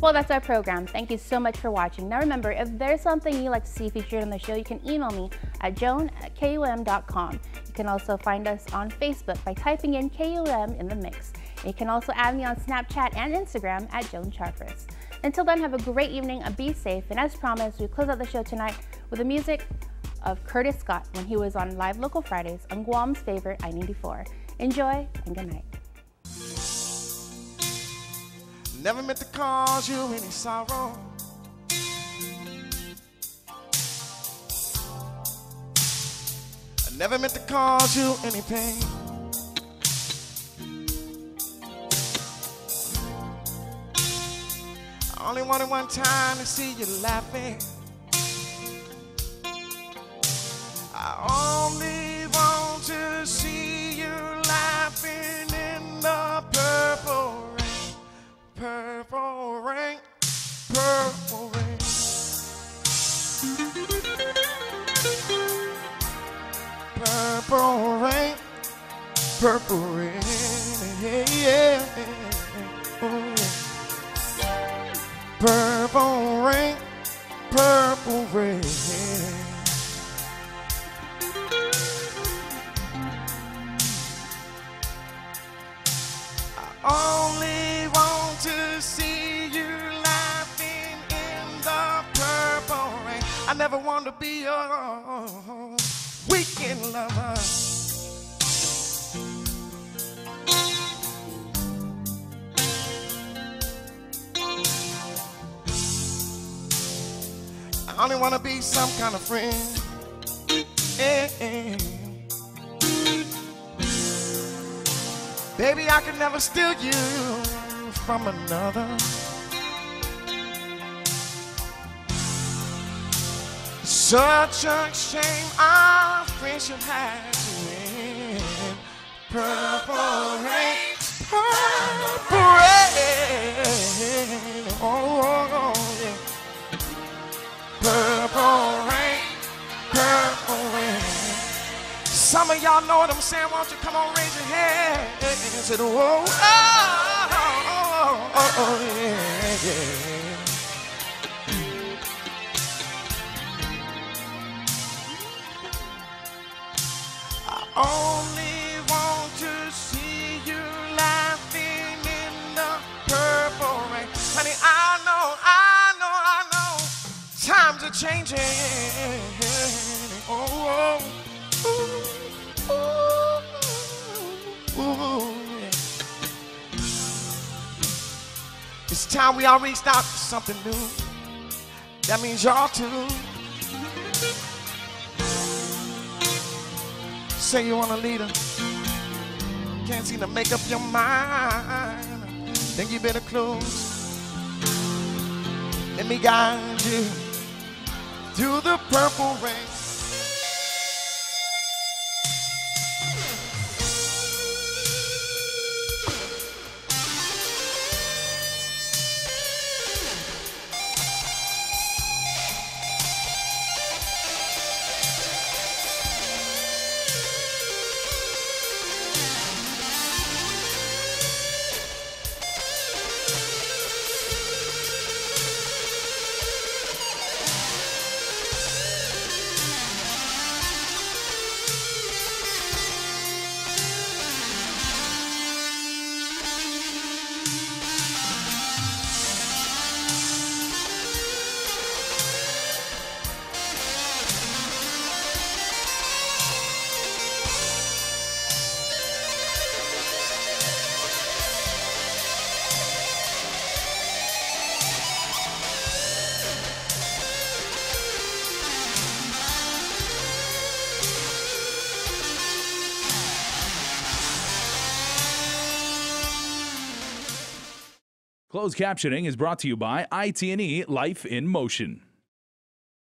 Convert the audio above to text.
Well, that's our program. Thank you so much for watching. Now remember, if there's something you'd like to see featured on the show, you can email me at joan at KUAM.com. You can also find us on Facebook by typing in KUAM in the mix. You can also add me on Snapchat and Instagram at Joan Charfris. Until then, have a great evening and be safe. And as promised, we close out the show tonight with the music of Curtis Scott when he was on Live Local Fridays on Guam's favorite I-94. Enjoy and good night. Never meant to cause you any sorrow. I never meant to cause you any pain. I only wanted one time to see you laughing. Purple rain, purple rain, yeah. Yeah. Purple rain, purple rain. I only want to see you laughing in the purple rain. I never want to be your weekend lover. I only want to be some kind of friend. Yeah. Baby, I can never steal you from another. Such a shame our friendship had to end. Purple rain, purple rain. Oh, oh, oh, yeah. Purple rain, purple rain. Some of y'all know what I'm saying. Won't you come on, raise your hand and say, whoa, oh, oh, oh, oh, yeah, yeah. Only want to see you laughing in the purple rain. Honey, I know, I know, I know. Times are changing. Oh, oh. It's time we all reached out to something new. That means y'all too. Say you want a leader. Can't seem to make up your mind. Then you better close. Let me guide you through the purple rain. Closed captioning is brought to you by IT&E Life in Motion.